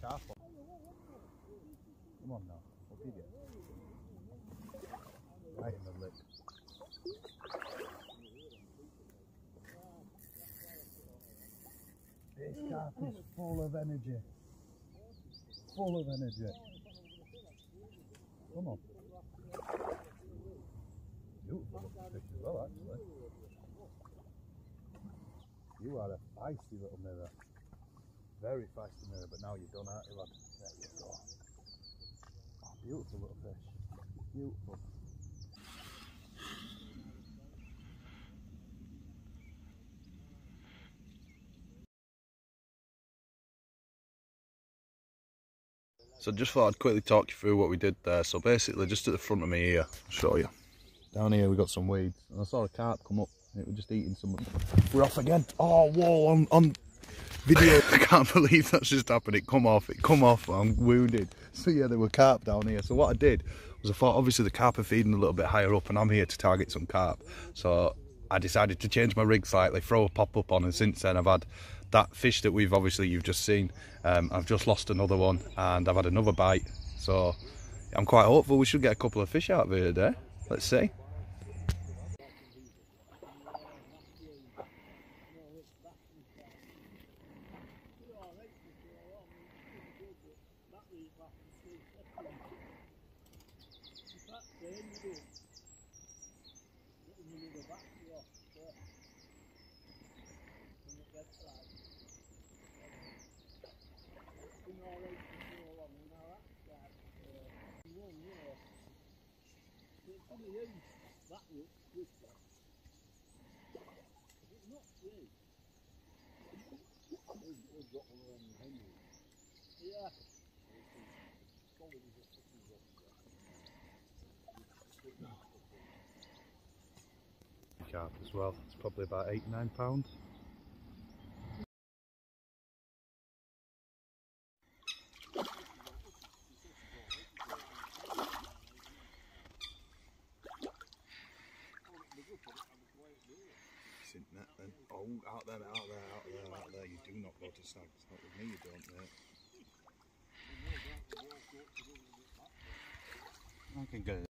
carp on. Come on now, what did you? Right in the lip. This carp is full of energy. Full of energy. Come on. Beautiful fish as well, actually. You are a feisty little mirror. Very fast in there, but now you've done, you, lad? There you go. Oh, beautiful little fish. Beautiful. So just thought I'd quickly talk you through what we did there. So basically just at the front of me here, I'll show you. Down here we got some weeds and I saw a carp come up. It was just eating some. We're off again. Oh whoa on on video. I can't believe that's just happened. It come off, it come off, I'm wounded. So yeah, there were carp down here. So what I did was I thought obviously the carp are feeding a little bit higher up and I'm here to target some carp. So I decided to change my rig slightly, throw a pop-up on and since then I've had that fish that we've obviously you've just seen. Um, I've just lost another one and I've had another bite. So I'm quite hopeful we should get a couple of fish out of here today. Let's see. Yeah. Carp as well. It's probably about eight, nine pounds. Out there, out there, out there, out there. You do not go to Sags. Not with me, you don't, mate. I can it